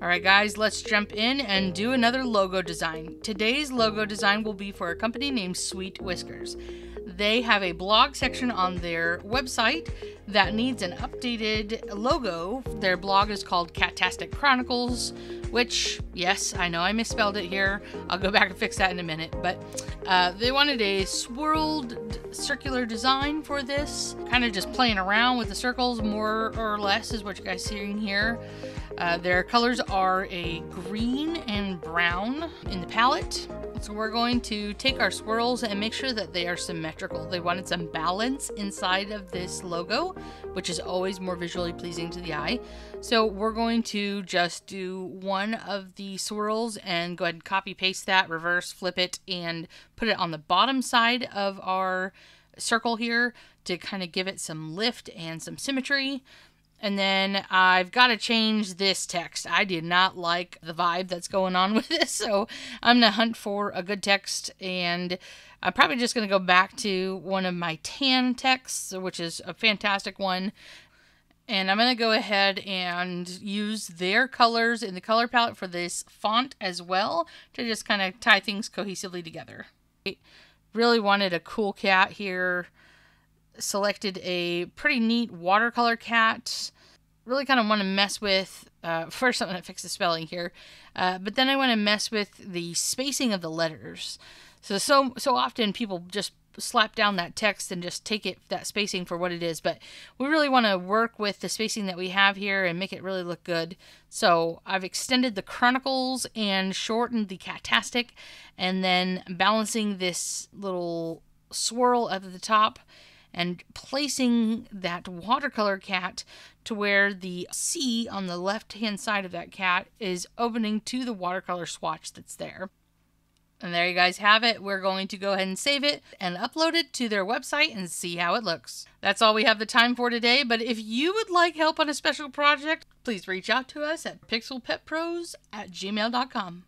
All right, guys, let's jump in and do another logo design. Today's logo design will be for a company named Sweet Whiskers. They have a blog section on their website that needs an updated logo. Their blog is called Catastic Chronicles, which, yes, I know I misspelled it here. I'll go back and fix that in a minute. But uh, they wanted a swirled circular design for this, kind of just playing around with the circles, more or less, is what you guys seeing here. Uh, their colors are a green and brown in the palette. So we're going to take our swirls and make sure that they are symmetrical. They wanted some balance inside of this logo, which is always more visually pleasing to the eye. So we're going to just do one of the swirls and go ahead and copy paste that, reverse, flip it, and put it on the bottom side of our circle here to kind of give it some lift and some symmetry. And then I've got to change this text. I did not like the vibe that's going on with this, so I'm going to hunt for a good text. And I'm probably just going to go back to one of my tan texts, which is a fantastic one. And I'm going to go ahead and use their colors in the color palette for this font as well to just kind of tie things cohesively together. Really wanted a cool cat here selected a pretty neat watercolor cat. Really kind of want to mess with. Uh, first, I'm going to fix the spelling here, uh, but then I want to mess with the spacing of the letters. So so so often people just slap down that text and just take it that spacing for what it is, but we really want to work with the spacing that we have here and make it really look good. So I've extended the chronicles and shortened the catastic, and then balancing this little swirl at the top and placing that watercolor cat to where the C on the left hand side of that cat is opening to the watercolor swatch that's there. And there you guys have it. We're going to go ahead and save it and upload it to their website and see how it looks. That's all we have the time for today, but if you would like help on a special project, please reach out to us at pixelpetpros at gmail.com.